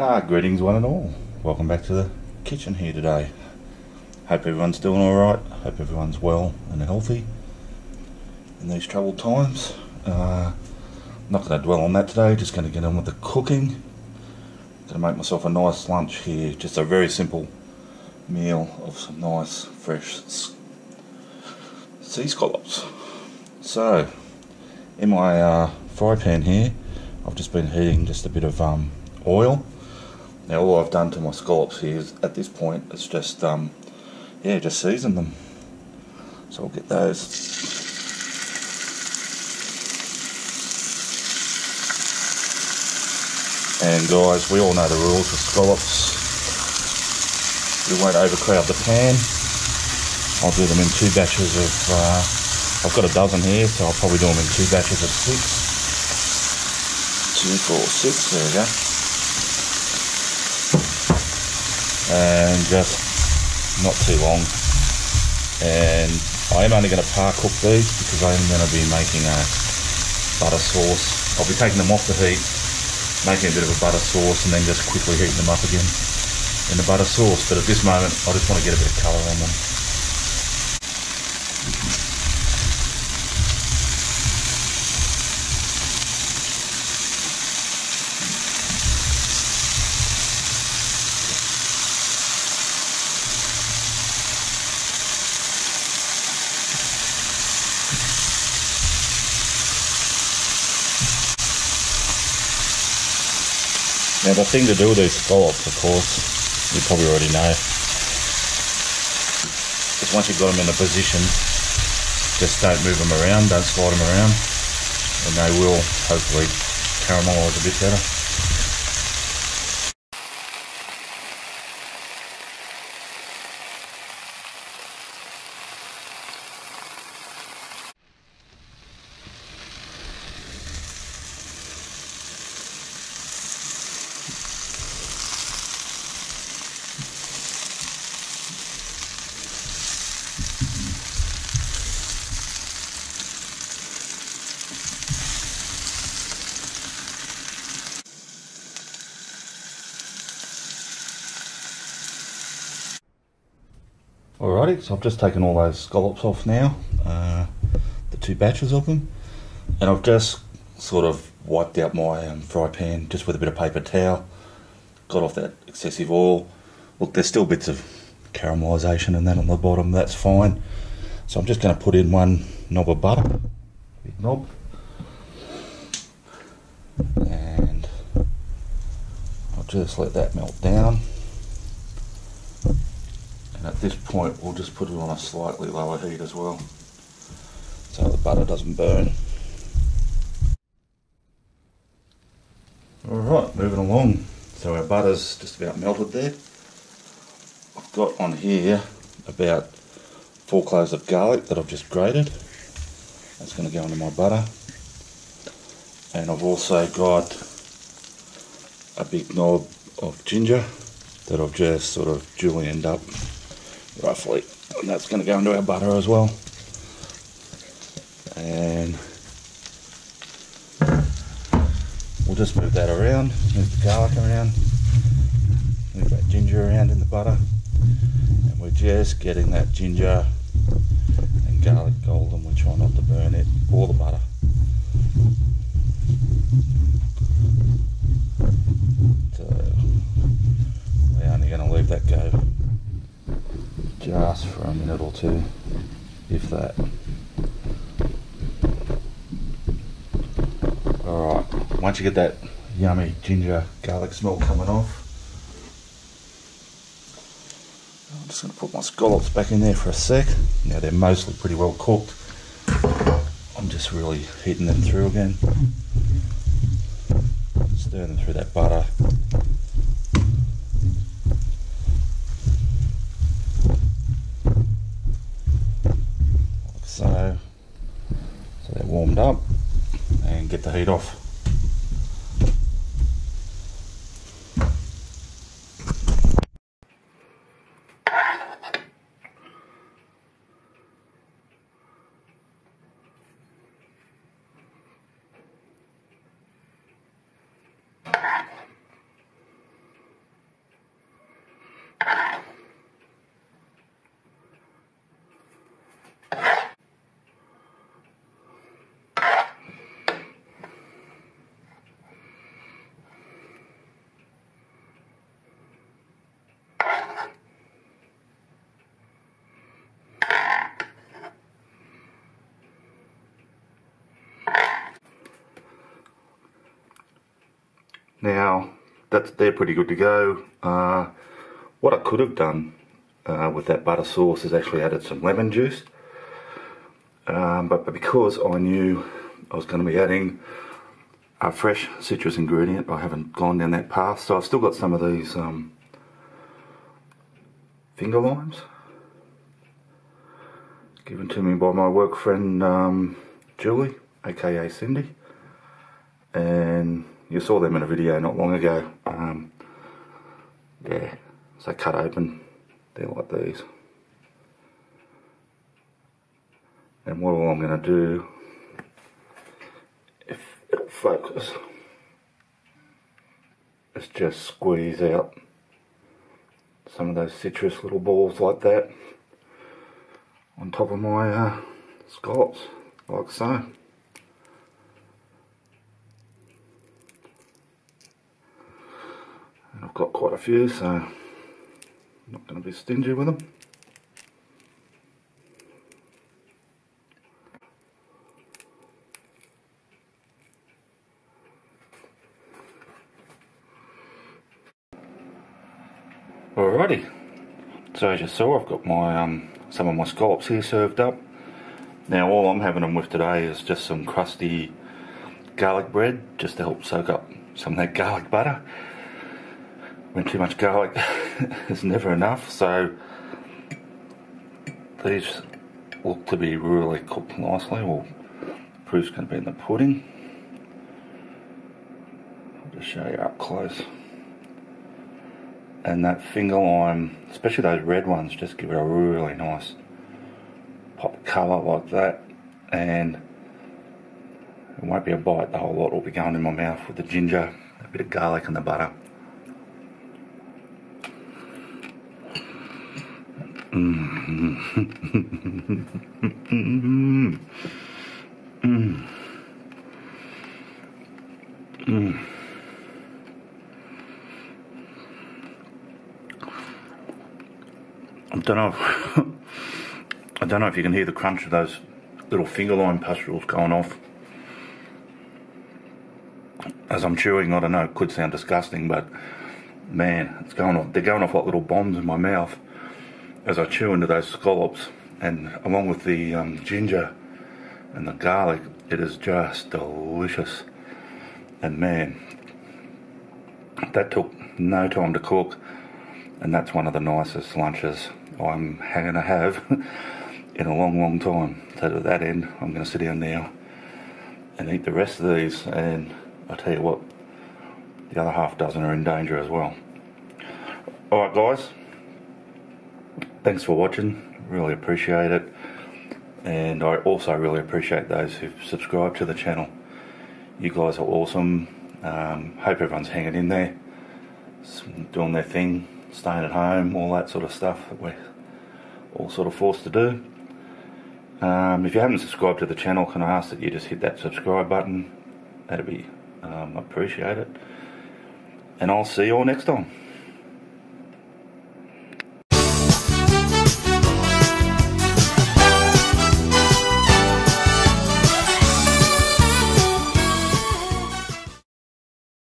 Ah, greetings one and all. Welcome back to the kitchen here today. Hope everyone's doing alright. Hope everyone's well and healthy in these troubled times. Uh, not going to dwell on that today, just going to get on with the cooking. Going to make myself a nice lunch here. Just a very simple meal of some nice fresh sea scallops. So, in my uh, fry pan here, I've just been heating just a bit of um, oil. Now all I've done to my scallops here is, at this point is just um, yeah just season them. So I'll get those. And guys, we all know the rules with scallops. We won't overcrowd the pan. I'll do them in two batches of, uh, I've got a dozen here, so I'll probably do them in two batches of six two, four, six, there we go. And just not too long. And I am only going to par cook these because I am going to be making a butter sauce. I'll be taking them off the heat, making a bit of a butter sauce and then just quickly heating them up again in the butter sauce. But at this moment, I just want to get a bit of colour on them. Now the thing to do with these scallops, of course, you probably already know, is once you've got them in a position, just don't move them around, don't slide them around, and they will hopefully caramelise a bit better. So I've just taken all those scallops off now, uh, the two batches of them, and I've just sort of wiped out my um, fry pan just with a bit of paper towel, got off that excessive oil. Look, there's still bits of caramelisation and that on the bottom, that's fine. So I'm just going to put in one knob of butter, big knob, and I'll just let that melt down at this point we'll just put it on a slightly lower heat as well so the butter doesn't burn. Alright, moving along. So our butter's just about melted there. I've got on here about four cloves of garlic that I've just grated. That's going to go into my butter. And I've also got a big knob of ginger that I've just sort of julienned up roughly. And that's going to go into our butter as well. And we'll just move that around, move the garlic around, move that ginger around in the butter. And we're just getting that ginger and garlic golden. We try not to burn it or the butter. Two, if that. Alright, once you get that yummy ginger garlic smell coming off, I'm just going to put my scallops back in there for a sec. Now they're mostly pretty well cooked. I'm just really heating them through again. Stir them through that butter. warmed up the heat off. Now, that's they're pretty good to go. Uh, what I could have done uh, with that butter sauce is actually added some lemon juice. Um, but, but, because I knew I was going to be adding a fresh citrus ingredient, I haven't gone down that path. So I've still got some of these um, finger limes given to me by my work friend um, Julie, aka Cindy. And you saw them in a video not long ago. Um, yeah, so cut open, they're like these. And what I'm going to do, if it'll focus, is just squeeze out some of those citrus little balls like that on top of my uh, scallops, like so. And I've got quite a few, so I'm not going to be stingy with them. Alrighty, so as you saw I've got my um, some of my scallops here served up. Now all I'm having them with today is just some crusty garlic bread just to help soak up some of that garlic butter. Too much garlic is never enough so these look to be really cooked nicely. Well, proof's going to be in the pudding. I'll just show you up close and that finger lime, especially those red ones, just give it a really nice pop colour like that and it won't be a bite, the whole lot will be going in my mouth with the ginger, a bit of garlic and the butter. I don't know. If, I don't know if you can hear the crunch of those little finger lime pustules going off. As I'm chewing, I don't know, it could sound disgusting, but man, it's going off. They're going off like little bombs in my mouth as I chew into those scallops, and along with the um, ginger and the garlic, it is just delicious. And man, that took no time to cook, and that's one of the nicest lunches I'm going to have in a long, long time. So to that end, I'm going to sit down now and eat the rest of these. And I tell you what, the other half dozen are in danger as well. Alright guys, thanks for watching, really appreciate it. And I also really appreciate those who've subscribed to the channel. You guys are awesome. Um, hope everyone's hanging in there, doing their thing, staying at home, all that sort of stuff that we're all sort of forced to do. Um, if you haven't subscribed to the channel, can I ask that you just hit that subscribe button? That'd be um, appreciated. And I'll see you all next time.